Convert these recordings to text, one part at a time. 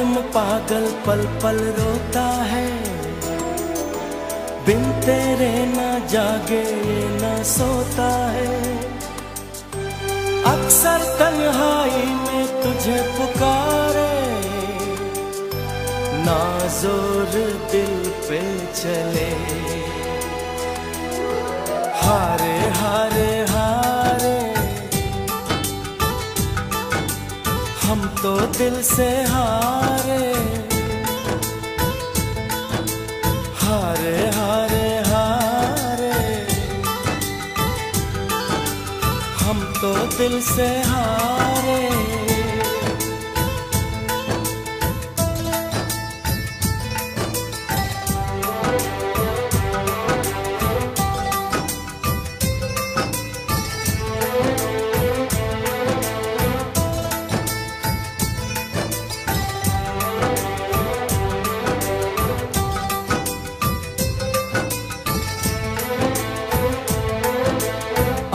याद पागल पल पल रोता है। बिन तेरे ना जागे ना सोता है। अक्सर तन्हाई में तुझे पुकारे। ना ज़ोर दिल पे चले। हारे हारे हारे। हम तो दिल से हारे दिल से हारे।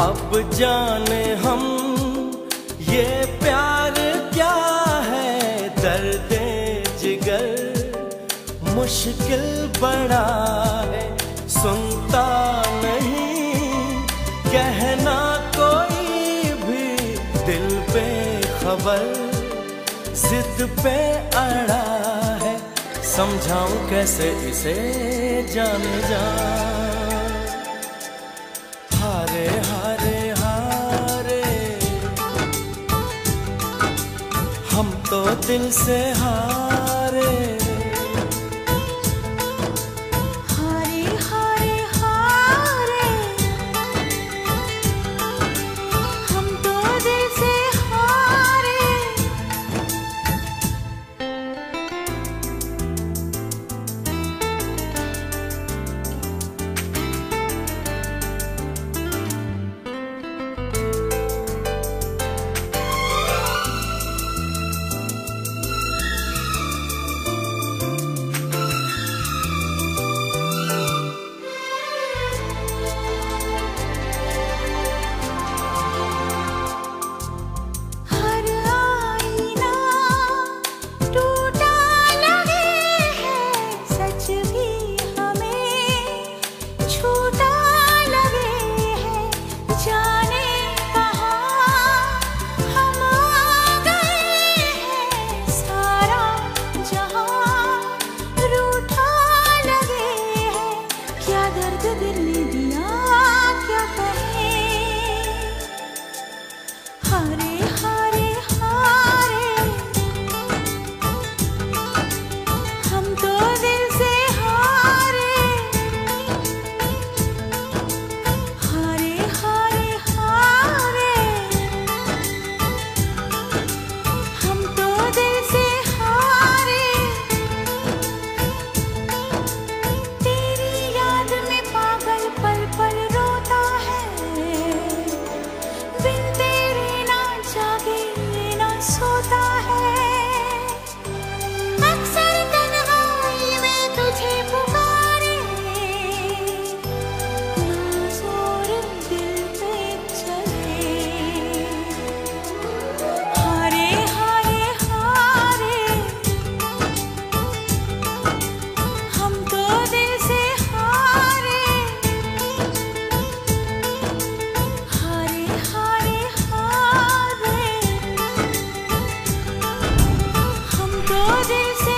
अब जाने हम मुश्किल बड़ा है। सुनता नहीं, कहना कोई भी। दिल पे खबर, जिद पे अड़ा है। समझाऊं कैसे इसे जान जा। हारे हारे हारे। हम तो दिल से हारे good. हारे हम तो दिल से